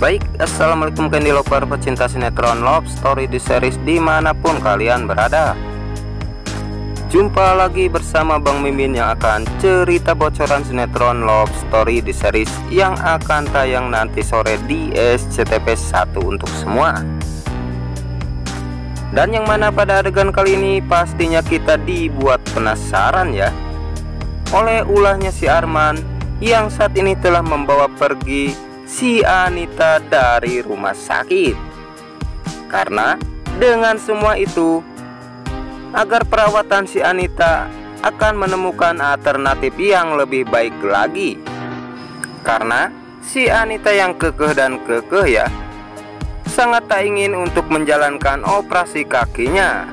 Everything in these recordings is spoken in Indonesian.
Baik, Assalamualaikum Candy Lover pecinta sinetron Love Story di series di mana pun kalian berada. Jumpa lagi bersama Bang Mimin yang akan cerita bocoran sinetron Love Story di series yang akan tayang nanti sore di SCTV 1 untuk semua. Dan yang mana pada adegan kali ini pastinya kita dibuat penasaran ya. Oleh ulahnya si Arman yang saat ini telah membawa pergi si Anita dari rumah sakit. Karena dengan semua itu, agar perawatan si Anita akan menemukan alternatif yang lebih baik lagi. Karena si Anita yang kekeh dan kekeh ya, sangat tak ingin untuk menjalankan operasi kakinya.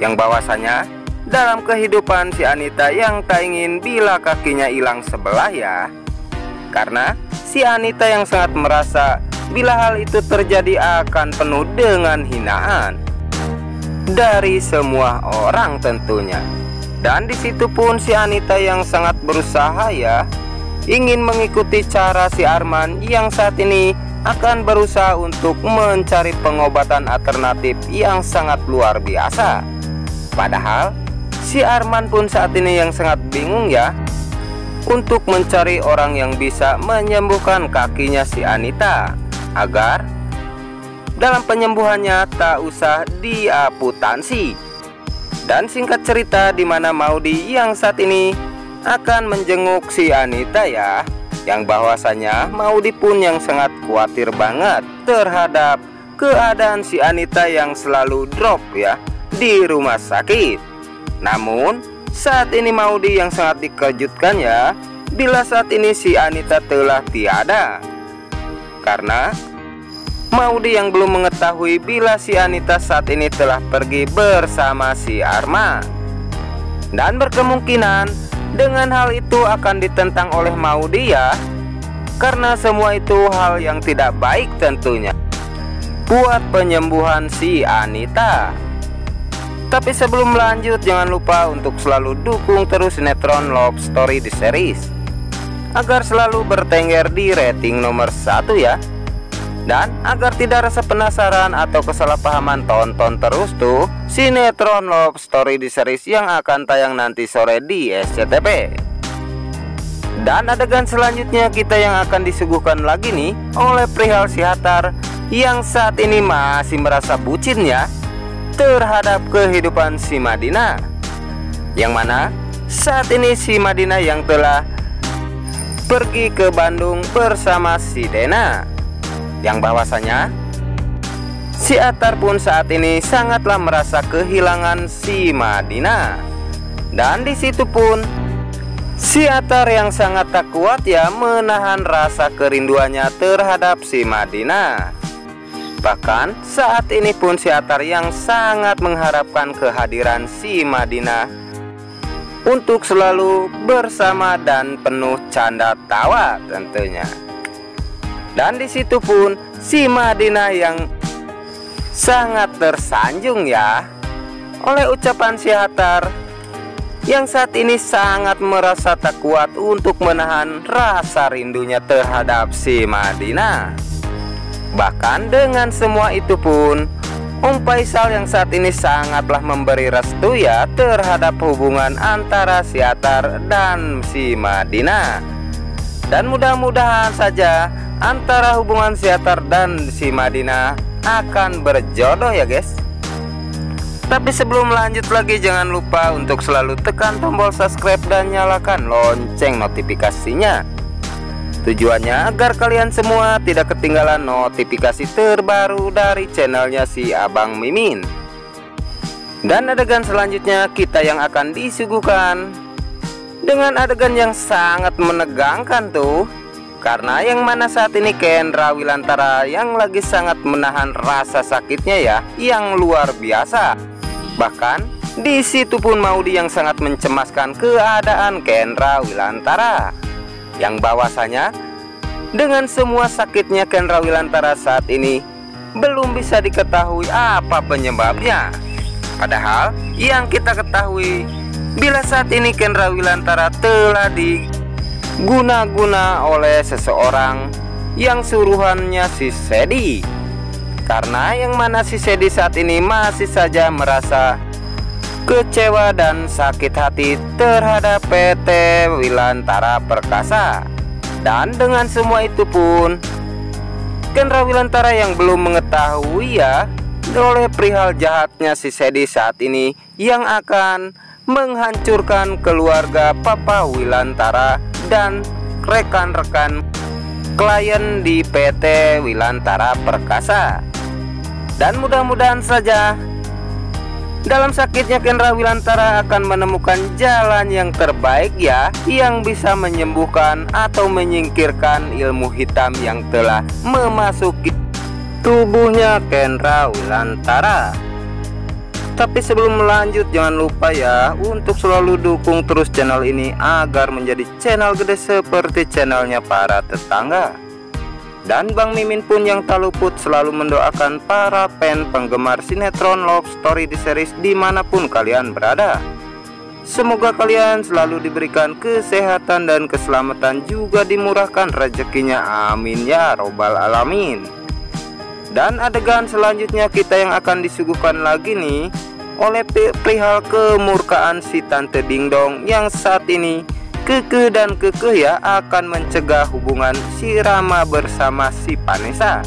Yang bahwasanya dalam kehidupan si Anita yang tak ingin bila kakinya hilang sebelah ya. Karena si Anita yang sangat merasa bila hal itu terjadi akan penuh dengan hinaan dari semua orang tentunya. Dan di situ pun si Anita yang sangat berusaha ya ingin mengikuti cara si Arman yang saat ini akan berusaha untuk mencari pengobatan alternatif yang sangat luar biasa. Padahal si Arman pun saat ini yang sangat bingung ya untuk mencari orang yang bisa menyembuhkan kakinya si Anita agar dalam penyembuhannya tak usah diaputansi. Dan singkat cerita di mana Maudi yang saat ini akan menjenguk si Anita ya yang bahwasanya Maudi pun yang sangat khawatir banget terhadap keadaan si Anita yang selalu drop ya di rumah sakit. Namun saat ini Maudi yang sangat dikejutkan ya Bila saat ini si Anita telah tiada. Karena Maudi yang belum mengetahui bila si Anita saat ini telah pergi bersama si Arma. Dan berkemungkinan dengan hal itu akan ditentang oleh Maudi ya Karena semua itu hal yang tidak baik tentunya Buat penyembuhan si Anita tapi sebelum lanjut jangan lupa untuk selalu dukung terus sinetron Love Story di series. Agar selalu bertengger di rating nomor satu ya. Dan agar tidak rasa penasaran atau kesalahpahaman tonton terus tuh Sinetron Love Story di series yang akan tayang nanti sore di SCTV Dan adegan selanjutnya kita yang akan disuguhkan lagi nih oleh Prihal Sihatar Yang saat ini masih merasa bucin ya terhadap kehidupan si Madinah Yang mana saat ini si Madinah yang telah pergi ke Bandung bersama si Dena Yang bahwasanya si Atar pun saat ini sangatlah merasa kehilangan si Madinah. Dan di situ pun Si Atar yang sangat tak kuat ya menahan rasa kerinduannya terhadap si Madinah Bahkan saat ini pun si Atar yang sangat mengharapkan kehadiran si Madinah untuk selalu bersama dan penuh canda tawa tentunya. Dan di situ pun si Madinah yang sangat tersanjung ya oleh ucapan si Atar yang saat ini sangat merasa tak kuat untuk menahan rasa rindunya terhadap si Madinah. Bahkan dengan semua itu pun Om Faisal yang saat ini sangatlah memberi restu ya terhadap hubungan antara si Atar dan si Madinah. Dan mudah-mudahan saja antara hubungan si Atar dan si Madinah akan berjodoh ya guys. Tapi sebelum lanjut lagi jangan lupa untuk selalu tekan tombol subscribe dan nyalakan lonceng notifikasinya Tujuannya agar kalian semua tidak ketinggalan notifikasi terbaru dari channelnya si Abang Mimin. Dan adegan selanjutnya kita yang akan disuguhkan Dengan adegan yang sangat menegangkan tuh. Karena yang mana saat ini Kendra Wilantara yang lagi sangat menahan rasa sakitnya ya Yang luar biasa. Bahkan di situ pun Maudi yang sangat mencemaskan keadaan Kendra Wilantara yang bahwasanya dengan semua sakitnya Ken Rawilantara saat ini belum bisa diketahui apa penyebabnya. Padahal yang kita ketahui bila saat ini Ken Rawilantara telah diguna-guna oleh seseorang yang suruhannya si Sedi Karena yang mana si Sedi saat ini masih saja merasa kecewa dan sakit hati terhadap PT Wilantara Perkasa Dan dengan semua itu pun Kendra Wilantara yang belum mengetahui ya oleh perihal jahatnya si Sedi saat ini yang akan menghancurkan keluarga Papa Wilantara dan rekan-rekan klien di PT Wilantara Perkasa. Dan mudah-mudahan saja dalam sakitnya Kendra Wilantara akan menemukan jalan yang terbaik ya Yang bisa menyembuhkan atau menyingkirkan ilmu hitam yang telah memasuki tubuhnya Kendra Wilantara. Tapi sebelum melanjut jangan lupa ya untuk selalu dukung terus channel ini agar menjadi channel gede seperti channelnya para tetangga dan Bang Mimin pun yang tak luput selalu mendoakan para fan penggemar sinetron love story di series di mana pun kalian berada. Semoga kalian selalu diberikan kesehatan dan keselamatan juga dimurahkan rezekinya. Amin ya robbal alamin. Dan adegan selanjutnya kita yang akan disuguhkan lagi nih oleh perihal kemurkaan si Tante Dingdong yang saat ini keke dan keke ya akan mencegah hubungan si Rama bersama si Vanessa.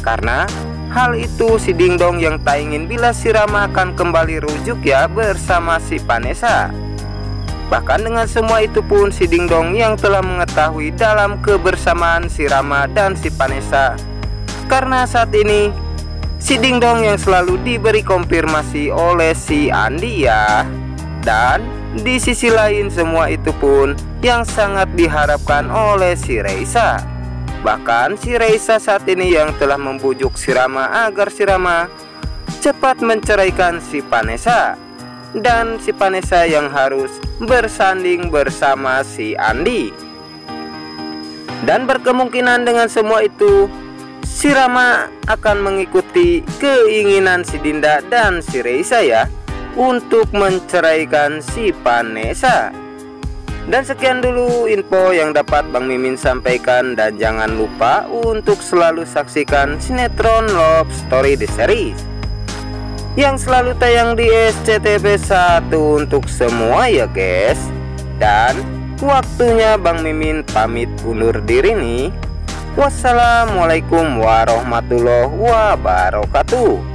Karena hal itu si Dingdong yang tak ingin bila si Rama akan kembali rujuk ya bersama si Vanessa. Bahkan dengan semua itu pun si Dingdong yang telah mengetahui dalam kebersamaan si Rama dan si Vanessa karena saat ini si Dingdong yang selalu diberi konfirmasi oleh si Andi ya dan di sisi lain semua itu pun yang sangat diharapkan oleh si Reisa bahkan si Reisa saat ini yang telah membujuk si Rama agar si Rama cepat menceraikan si Vanessa. Dan si Vanessa yang harus bersanding bersama si Andi. Dan berkemungkinan dengan semua itu si Rama akan mengikuti keinginan si Dinda dan si Reisa ya untuk menceraikan si Vanessa. Dan sekian dulu info yang dapat Bang Mimin sampaikan dan jangan lupa untuk selalu saksikan sinetron Love Story The Series yang selalu tayang di SCTV 1 untuk semua ya guys. Dan waktunya Bang Mimin pamit undur diri nih. Wassalamualaikum warahmatullahi wabarakatuh